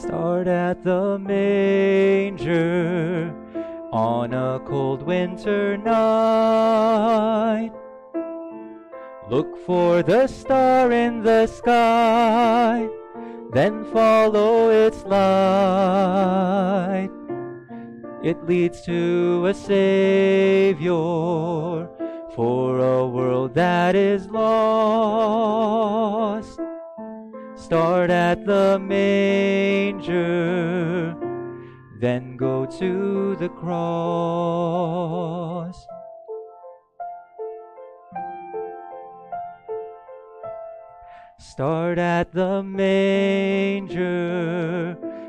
Start at the manger on a cold winter night. Look for the star in the sky, then follow its light. It leads to a Savior for a world that is lost. Start at the manger, then go to the cross. Start at the manger,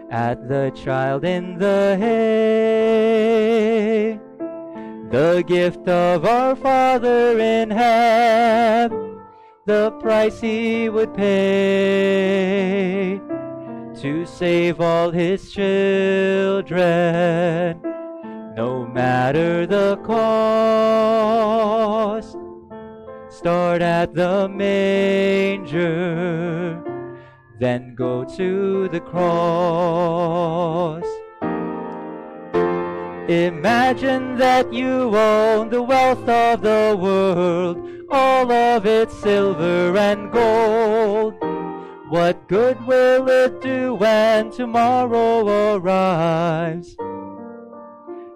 at the child in the hay. The gift of our Father in heaven, the price he would pay to save all his children, no matter the cost. Start at the manger, then go to the cross. Imagine that you own the wealth of the world, all of it silver and gold. What good will it do when tomorrow arrives?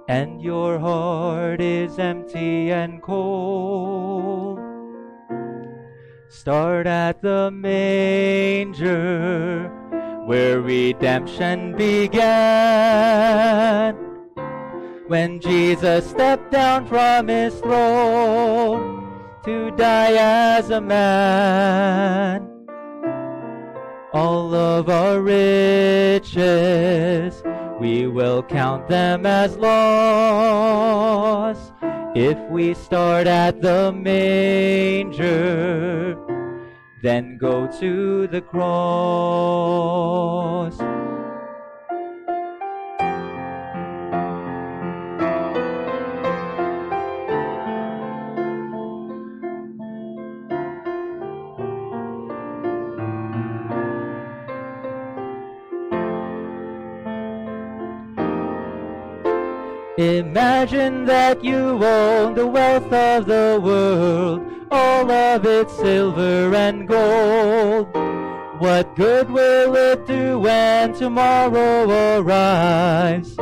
And your heart is empty and cold. Start at the manger where redemption began. When Jesus stepped down from his throne to die as a man. All of our riches, we will count them as loss if we start at the manger, then go to the cross. Imagine that you own the wealth of the world, all of its silver and gold. What good will it do when tomorrow arrives?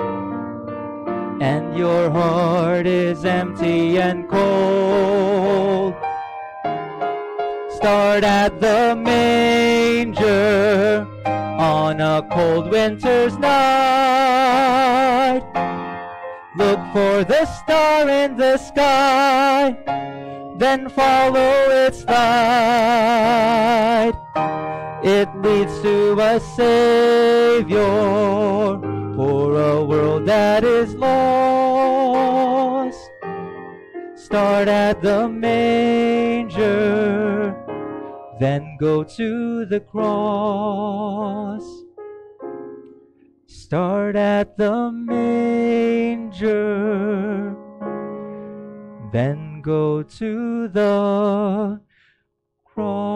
And your heart is empty and cold. Start at the manger on a cold winter's night. Look for the star in the sky, then follow its light. It leads to a Savior for a world that is lost. Start at the manger, then go to the cross. Start at the manger, then go to the cross.